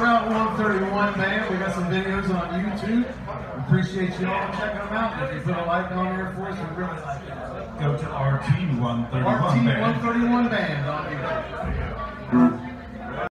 Route 131, band. We got some videos on YouTube. Appreciate y'all checking them out. If you put a like on here for us, we really like it. Go to RT131 RT131 band on YouTube.